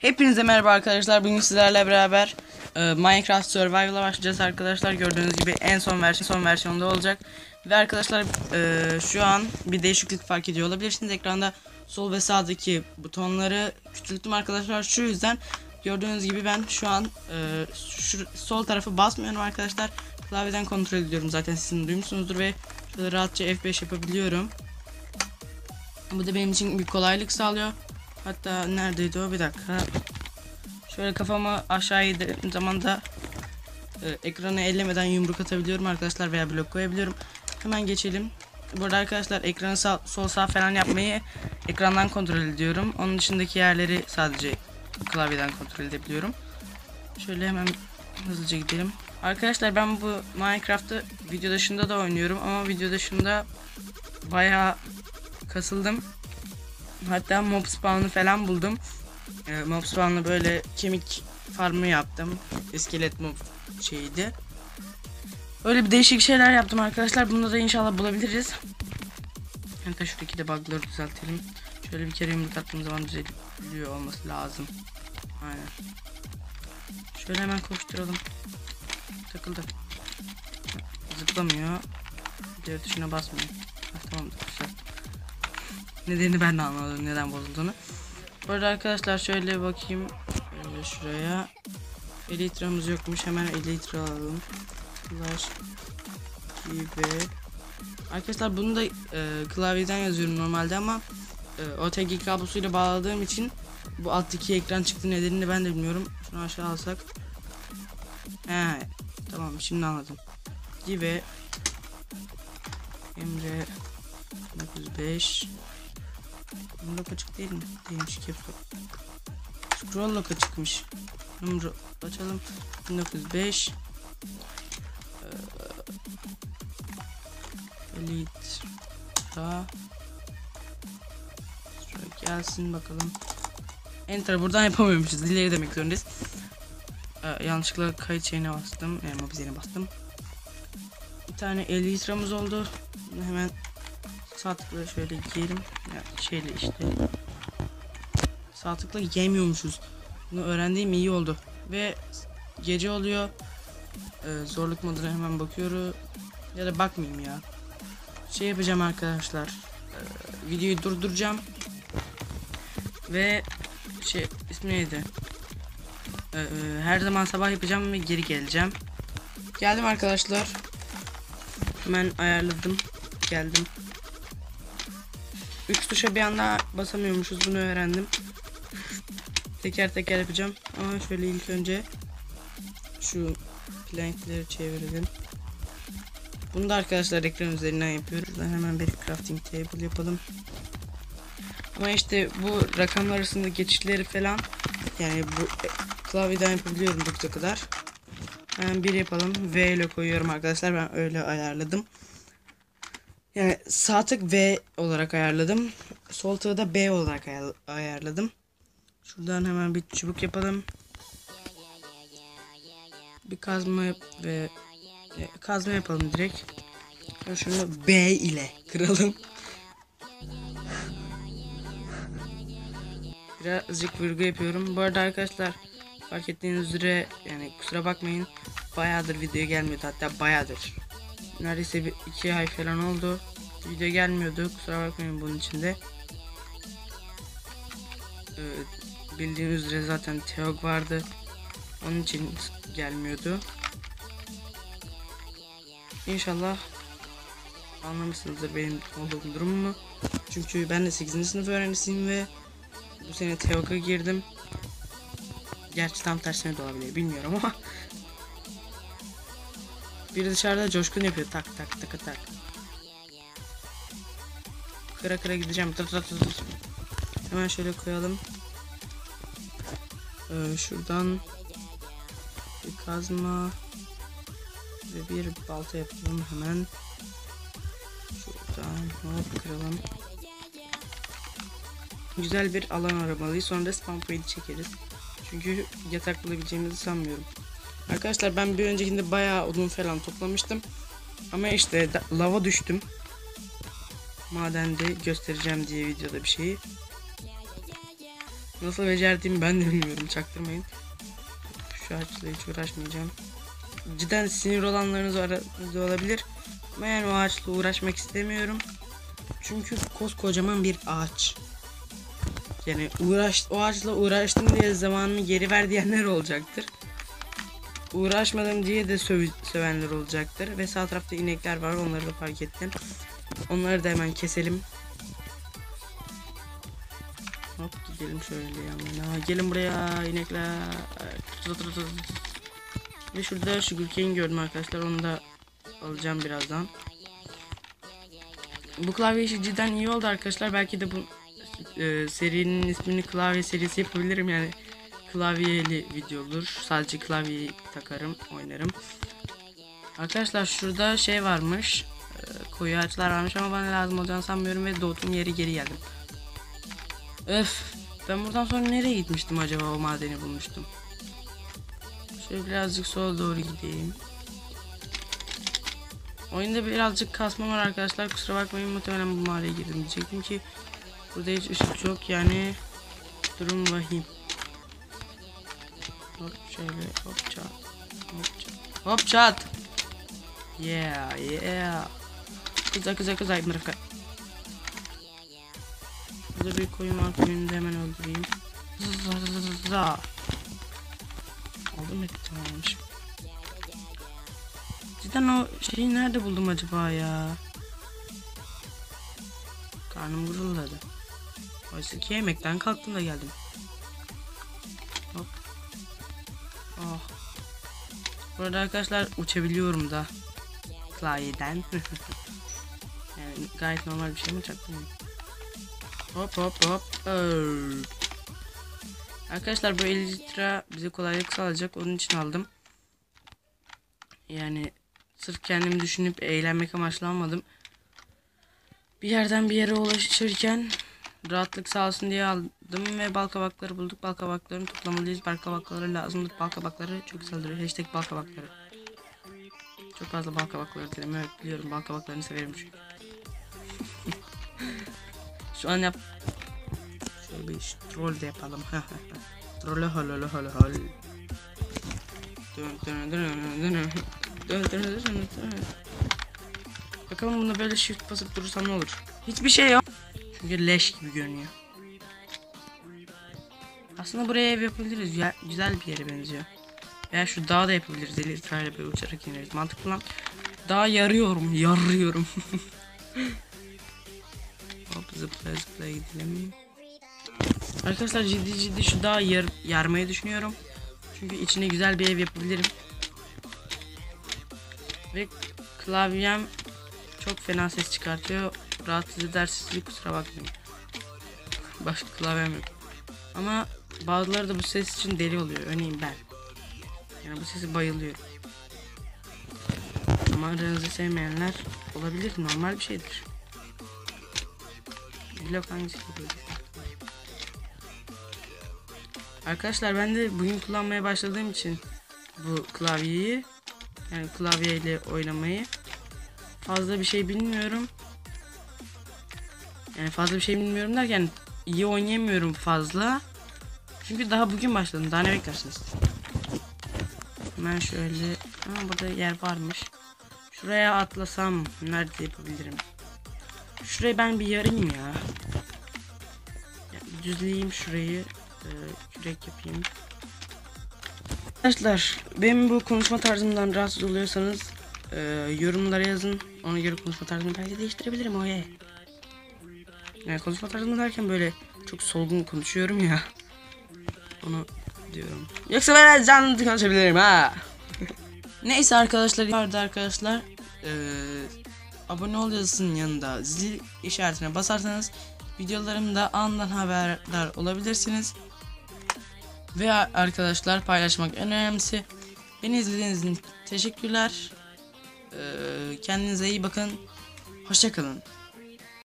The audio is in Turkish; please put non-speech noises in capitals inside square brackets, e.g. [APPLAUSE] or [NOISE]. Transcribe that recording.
Hepinize merhaba arkadaşlar. Bugün sizlerle beraber e, Minecraft Survival'a başlayacağız arkadaşlar. Gördüğünüz gibi en son versiyon son versiyonda olacak. Ve arkadaşlar e, şu an bir değişiklik fark ediyor olabilirsiniz. Ekranda sol ve sağdaki butonları küçülttüm arkadaşlar. Şu yüzden gördüğünüz gibi ben şu an e, şu sol tarafı basmıyorum arkadaşlar. Klavyeden kontrol ediyorum. Zaten sizin duymuşsunuzdur ve rahatça F5 yapabiliyorum. Bu da benim için bir kolaylık sağlıyor. Hatta neredeydi o bir dakika. Şöyle kafamı aşağı eğdirdiğim zaman da e, ekranı ellemeden yumruk atabiliyorum arkadaşlar veya blok koyabiliyorum. Hemen geçelim. Burada arkadaşlar ekranı sağ, sol sağ falan yapmayı ekrandan kontrol ediyorum. Onun dışındaki yerleri sadece klavyeden kontrol edebiliyorum. Şöyle hemen hızlıca gidelim. Arkadaşlar ben bu Minecraft'ı video dışında da oynuyorum ama video dışında bayağı kasıldım. Hatta mob spawn'ı falan buldum. Ee, mob spawn'ı böyle kemik farmı yaptım. İskelet mob şeydi. Öyle bir değişik şeyler yaptım arkadaşlar. Bunu da inşallah bulabiliriz. Hatta şuradaki de bug'ları düzeltelim. Şöyle bir kere yumruk attığım zaman düzeliyor olması lazım. Aynen. Şöyle hemen koşturalım. Takıldı. Zıplamıyor. Diğer tuşuna basmıyor. Ha, tamamdır güzel. Nedenini ben de anlamadım neden bozulduğunu. Bu arada arkadaşlar şöyle bir bakayım şöyle şuraya. Elitramız yokmuş hemen elitra alalım. Flash gibi. Arkadaşlar bunu da e, klavyeden yazıyorum normalde ama e, OTG kablosuyla bağladığım için bu alttaki ekran çıktı nedenini ben de bilmiyorum. Şunu aşağı alsak. He, tamam şimdi anladım. Gibi Emre 905 Lock açık değil mi? Değilmiş ki. Scroll lock çıkmış. Numara açalım. 1905 Elite Ra Şöyle gelsin bakalım. Enter buradan yapamıyormuşuz. Dileri demek zorundayız. Ee, yanlışlıkla kayıt şeyine bastım. Yani mob üzerine bastım. Bir tane Elytra'mız oldu. Bunu hemen sağ tıkla şöyle giyelim. Yani şeyle işte. Sağ tıkla yemiyormuşuz. Bunu öğrendiğim iyi oldu. Ve gece oluyor. Ee, zorluk moduna hemen bakıyorum. Ya da bakmayayım ya. Şey yapacağım arkadaşlar. Ee, videoyu durduracağım. Ve şey ismi neydi? Ee, e, her zaman sabah yapacağım ve geri geleceğim. Geldim arkadaşlar. Hemen ayarladım. Geldim. Üç tuşa bir anda basamıyormuşuz bunu öğrendim. Teker teker yapacağım. Ama şöyle ilk önce şu plankleri çevirelim. Bunu da arkadaşlar ekran üzerinden yapıyoruz. Buradan hemen bir crafting table yapalım. Ama işte bu rakamlar arasında geçişleri falan yani bu klavyeden yapabiliyorum 9'a kadar. Hemen bir yapalım. V ile koyuyorum arkadaşlar. Ben öyle ayarladım. Yani sağ tık V olarak ayarladım. Sol tığı da B olarak ayar- ayarladım. Şuradan hemen bir çubuk yapalım. Bir kazma ve e, kazma yapalım direkt. Sonra Şunu B ile kıralım. Birazcık vurgu yapıyorum. Bu arada arkadaşlar fark ettiğiniz üzere yani kusura bakmayın bayağıdır video gelmiyordu hatta bayağıdır. Neredeyse bir iki ay falan oldu. Video gelmiyordu kusura bakmayın bunun içinde. Ee, bildiğiniz üzere zaten Teog vardı. Onun için gelmiyordu. İnşallah anlamışsınızdır benim olduğum durumumu. Çünkü ben de 8. sınıf öğrencisiyim ve bu sene Teog'a girdim. Gerçi tam tersine de olabilir bilmiyorum ama. Biri dışarıda coşkun yapıyor tak tak tak tak. Kıra kıra gideceğim. Tır tır tır. Hemen şöyle koyalım. Ee, şuradan bir kazma ve bir balta yapalım hemen. Şuradan hop kıralım. Güzel bir alan aramalıyız. Sonra da point'i çekeriz. Çünkü yatak bulabileceğimizi sanmıyorum. Arkadaşlar ben bir öncekinde bayağı odun falan toplamıştım. Ama işte lava düştüm. Madende göstereceğim diye videoda bir şeyi. Nasıl becerdiğimi ben de bilmiyorum çaktırmayın. Şu ağaçla hiç uğraşmayacağım. Cidden sinir olanlarınız aranızda olabilir. Ben o ağaçla uğraşmak istemiyorum. Çünkü koskocaman bir ağaç. Yani uğraş, o ağaçla uğraştım diye zamanımı geri ver diyenler olacaktır. Uğraşmadım diye de söv sövenler olacaktır. Ve sağ tarafta inekler var onları da fark ettim. Onları da hemen keselim. Hop gidelim şöyle yanına. Gelin buraya inekler. Ve şurada sugarcane gördüm arkadaşlar. Onu da alacağım birazdan. Bu klavye işi cidden iyi oldu arkadaşlar. Belki de bu e, serinin ismini klavye serisi yapabilirim yani. Klavyeli video olur. Sadece klavyeyi takarım, oynarım. Arkadaşlar şurada şey varmış. E, koyu ağaçlar varmış ama bana lazım olacağını sanmıyorum ve doğduğum yeri geri geldim. Öf. Ben buradan sonra nereye gitmiştim acaba o madeni bulmuştum. Şöyle birazcık sola doğru gideyim. Oyunda birazcık kasma var arkadaşlar. Kusura bakmayın muhtemelen bu mağaraya girdim diyecektim ki burada hiç ışık yok yani durum vahim. Hop şöyle hop çat. Hop çat. Hop çat. Yeah yeah. Kıza kıza kıza mırıfka. Burada bir koyun var koyunu da hemen öldüreyim. Zza. Aldım eti tamammış. Cidden o şeyi nerede buldum acaba ya? Karnım guruldadı. Oysa ki yemekten kalktım da geldim. Burada arkadaşlar uçabiliyorum da. Klavyeden. [LAUGHS] yani gayet normal bir şey mi çaktım? Hop hop hop. Arr. Arkadaşlar bu 50 litre bize kolaylık sağlayacak. Onun için aldım. Yani sırf kendimi düşünüp eğlenmek amaçlı almadım. Bir yerden bir yere ulaşırken rahatlık sağlasın diye aldım topladım ve balkabakları bulduk. Balkabaklarını toplamalıyız. Balkabakları lazımdır. Balkabakları çok güzeldir. Hashtag balkabakları. Çok fazla balkabakları dedim. Evet biliyorum balkabaklarını severim çünkü. [LAUGHS] Şu an yap... Şöyle bir troll de yapalım. Trollü holo holo holo. Bakalım bunda böyle shift basıp durursam ne olur? Hiçbir şey yok. Çünkü leş gibi görünüyor. Aslında buraya ev yapabiliriz. Güzel, güzel bir yere benziyor. Veya şu dağı da yapabiliriz. İtfaiyle böyle uçarak ineriz. Mantıklı lan. Dağı yarıyorum. Yarıyorum. [LAUGHS] Hop zıplaya zıplaya gidelim. Arkadaşlar ciddi ciddi şu dağı yar yarmayı düşünüyorum. Çünkü içine güzel bir ev yapabilirim. Ve klavyem çok fena ses çıkartıyor. Rahatsız edersiniz kusura bakmayın. Başka klavyem yok. Ama bazıları da bu ses için deli oluyor. Örneğin ben. Yani bu sesi bayılıyorum. Ama aranızda sevmeyenler olabilir. Normal bir şeydir. Blok hangisi? Arkadaşlar ben de bugün kullanmaya başladığım için bu klavyeyi yani klavyeyle oynamayı fazla bir şey bilmiyorum. Yani fazla bir şey bilmiyorum derken iyi oynayamıyorum fazla. Çünkü daha bugün başladım. Daha ne beklersiniz? Hemen şöyle. Ha, burada yer varmış. Şuraya atlasam nerede yapabilirim? Şurayı ben bir yarayım ya. ya düzleyeyim şurayı. Ee, kürek yapayım. Arkadaşlar benim bu konuşma tarzımdan rahatsız oluyorsanız e, yorumlara yazın. Ona göre konuşma tarzımı belki değiştirebilirim o ye. Yani konuşma tarzımı derken böyle çok solgun konuşuyorum ya. Onu diyorum. Yoksa ben canlı konuşabilirim ha. [LAUGHS] Neyse arkadaşlar vardı arkadaşlar. Ee, abone ol yazısının yanında zil işaretine basarsanız videolarımda andan haberdar olabilirsiniz. Ve arkadaşlar paylaşmak en önemlisi. Beni izlediğiniz için teşekkürler. Ee, kendinize iyi bakın. Hoşçakalın.